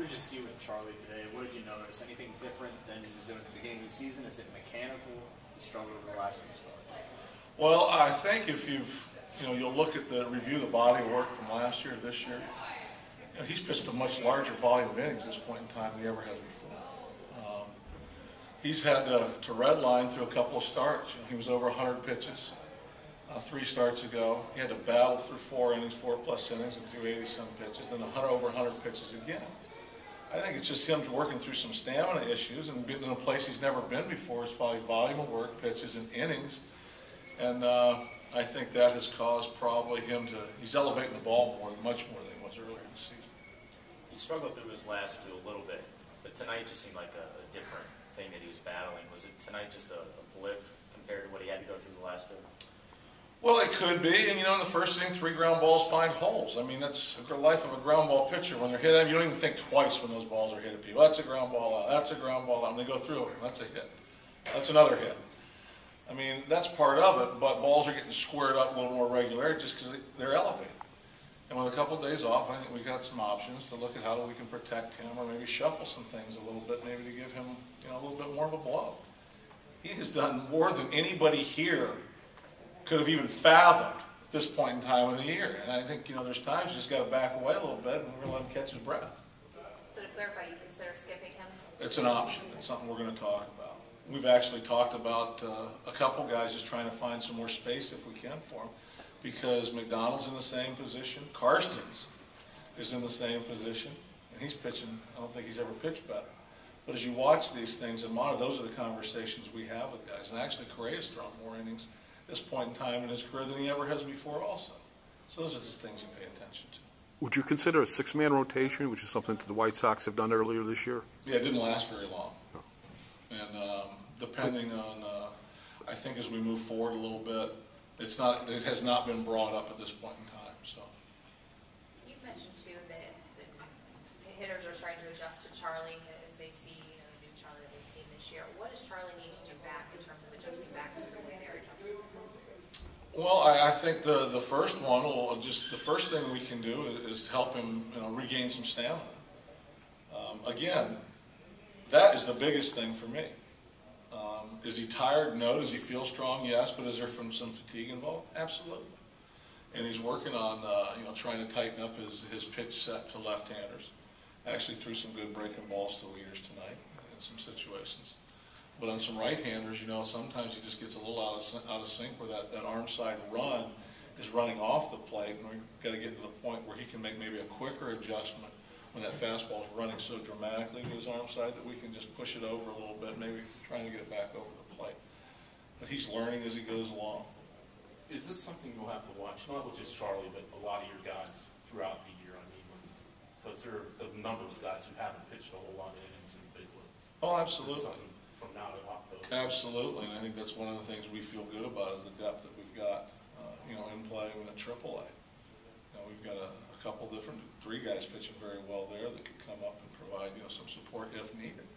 What did you see with Charlie today? What did you notice? Anything different than you was doing at the beginning of the season? Is it mechanical? He struggled over the last few starts. Well, I think if you've, you know, you'll look at the review the body of work from last year to this year. You know, he's pitched a much larger volume of innings at this point in time than he ever has before. Um, he's had to, to redline through a couple of starts. You know, he was over 100 pitches uh, three starts ago. He had to battle through four innings, four plus innings, and through 80 some pitches, then 100 over 100 pitches again. I think it's just him working through some stamina issues and being in a place he's never been before far as volume of work, pitches, and innings. And uh, I think that has caused probably him to, he's elevating the ball more, much more than he was earlier in the season. He struggled through his last two a little bit, but tonight just seemed like a, a different thing that he was battling. Was it tonight just a, a blip compared to what he had to go through the last two? Well, it could be, and you know, in the first inning, three ground balls find holes. I mean, that's the life of a ground ball pitcher. When they're hit at you don't even think twice when those balls are hit at people. That's a ground ball out. That's a ground ball out. And they go through it. That's a hit. That's another hit. I mean, that's part of it, but balls are getting squared up a little more regularly just because they're elevated. And with a couple of days off, I think we got some options to look at how we can protect him or maybe shuffle some things a little bit, maybe to give him, you know, a little bit more of a blow. He has done more than anybody here could have even fathomed at this point in time of the year. And I think, you know, there's times you just got to back away a little bit and to let him catch his breath. So to clarify, you consider skipping him? It's an option. It's something we're going to talk about. We've actually talked about uh, a couple guys just trying to find some more space if we can for him because McDonald's in the same position. Karstens is in the same position. And he's pitching, I don't think he's ever pitched better. But as you watch these things and monitor, those are the conversations we have with guys. And actually, Correia's thrown more innings this point in time in his career than he ever has before also. So those are just things you pay attention to. Would you consider a six-man rotation, which is something that the White Sox have done earlier this year? Yeah, it didn't last very long. And um, depending on, uh, I think as we move forward a little bit, it's not, it has not been brought up at this point in time, so. You mentioned too that, that hitters are trying to adjust to Charlie as they see, you know, the new Charlie that they've seen this year. What does Charlie need to do back in terms of adjusting back to the way they're adjusting? Well, I, I think the, the first one will just, the first thing we can do is, help him, you know, regain some stamina. Um, again, that is the biggest thing for me. Um, is he tired? No. Does he feel strong? Yes. But is there from some fatigue involved? Absolutely. And he's working on, uh, you know, trying to tighten up his, his pitch set to left-handers. Actually threw some good breaking balls to leaders tonight in some situations. But on some right-handers, you know, sometimes he just gets a little out of, out of sync where that, that arm side run is running off the plate, and we've got to get to the point where he can make maybe a quicker adjustment when that fastball is running so dramatically to his arm side that we can just push it over a little bit, maybe trying to get it back over the plate. But he's learning as he goes along. Is this something you'll have to watch, not with just Charlie, but a lot of your guys throughout the year? I mean, because there are a number of guys who haven't pitched a whole lot of innings in the big leagues. Oh, absolutely. From now to October. Absolutely, and I think that's one of the things we feel good about is the depth that we've got, uh, you know, in play in a triple A. You know, we've got a, a couple different, three guys pitching very well there that could come up and provide, you know, some support if needed.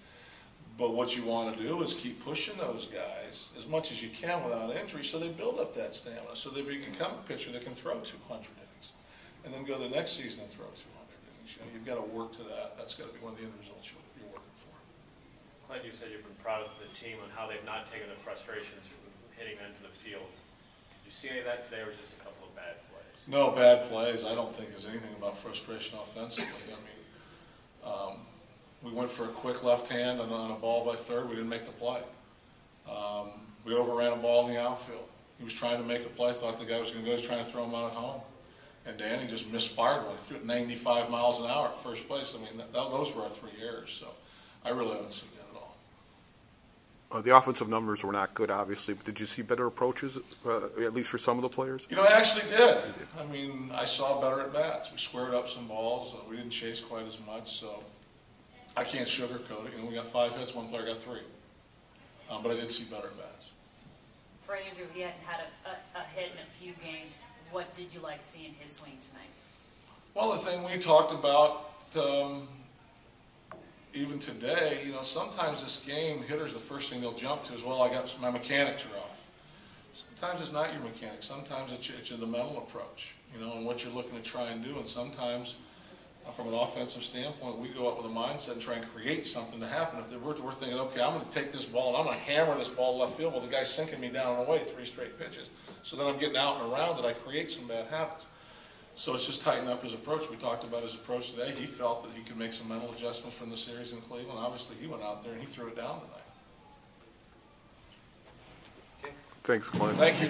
But what you want to do is keep pushing those guys as much as you can without injury, so they build up that stamina, so they become a pitcher that can throw 200 innings, and then go the next season and throw 200 innings. You know, you've got to work to that. That's got to be one of the end results you're working Clint, you said you've been proud of the team on how they've not taken the frustrations from hitting into the field. Did you see any of that today, or just a couple of bad plays? No bad plays. I don't think there's anything about frustration offensively. I mean, um, we went for a quick left hand on, a ball by third. We didn't make the play. Um, we overran a ball in the outfield. He was trying to make a play, thought the guy was going to go. He was trying to throw him out at home. And Danny just misfired one. He threw it 95 miles an hour at first place. I mean, that, that, those were our three errors. So I really haven't seen that. Uh, the offensive numbers were not good, obviously, but did you see better approaches, uh, at least for some of the players? You know, I actually did. I mean, I saw better at bats. We squared up some balls. Uh, we didn't chase quite as much, so I can't sugarcoat it. You know, we got five hits, one player got three. Um, but I did see better at bats. For Andrew, he hadn't had a, a, a hit in a few games. What did you like seeing his swing tonight? Well, the thing we talked about, um, even today, you know, sometimes this game, hitters, the first thing they'll jump to is, well, I got my mechanics are off. Sometimes it's not your mechanics. Sometimes it's, it's the mental approach, you know, and what you're looking to try and do. And sometimes uh, from an offensive standpoint, we go up with a mindset and try and create something to happen. If we're, we're thinking, okay, I'm gonna take this ball and I'm gonna hammer this ball left field, well, the guy's sinking me down and away three straight pitches. So then I'm getting out and around it, I create some bad habits. So it's just tighten up his approach. We talked about his approach today. He felt that he could make some mental adjustments from the series in Cleveland. Obviously, he went out there and he threw it down tonight. Thanks, Glenn. Thank you.